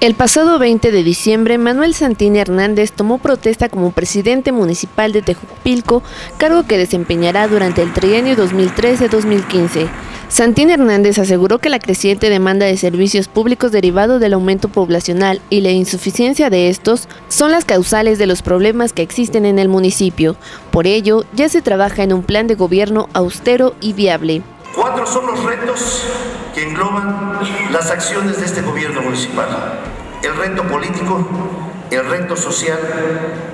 El pasado 20 de diciembre, Manuel Santini Hernández tomó protesta como presidente municipal de Tejupilco, cargo que desempeñará durante el trienio 2013-2015. Santini Hernández aseguró que la creciente demanda de servicios públicos derivado del aumento poblacional y la insuficiencia de estos son las causales de los problemas que existen en el municipio. Por ello, ya se trabaja en un plan de gobierno austero y viable. Cuatro son los retos que engloban las acciones de este gobierno municipal. El reto político, el reto social,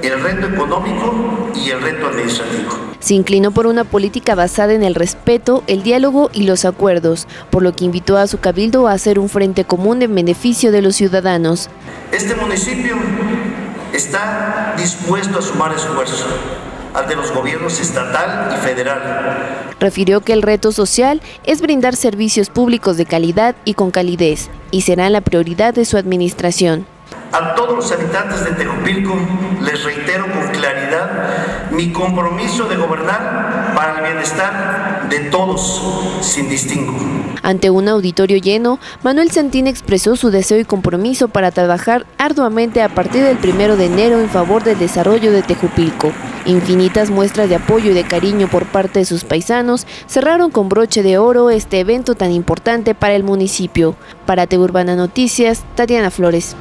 el reto económico y el reto administrativo. Se inclinó por una política basada en el respeto, el diálogo y los acuerdos, por lo que invitó a su cabildo a hacer un frente común en beneficio de los ciudadanos. Este municipio está dispuesto a sumar esfuerzos ante los gobiernos estatal y federal. Refirió que el reto social es brindar servicios públicos de calidad y con calidez, y será la prioridad de su administración. A todos los habitantes de Tejupilco les reitero con claridad mi compromiso de gobernar para el bienestar de todos, sin distingo. Ante un auditorio lleno, Manuel Santín expresó su deseo y compromiso para trabajar arduamente a partir del primero de enero en favor del desarrollo de Tejupilco. Infinitas muestras de apoyo y de cariño por parte de sus paisanos cerraron con broche de oro este evento tan importante para el municipio. Para Te Urbana Noticias, Tatiana Flores.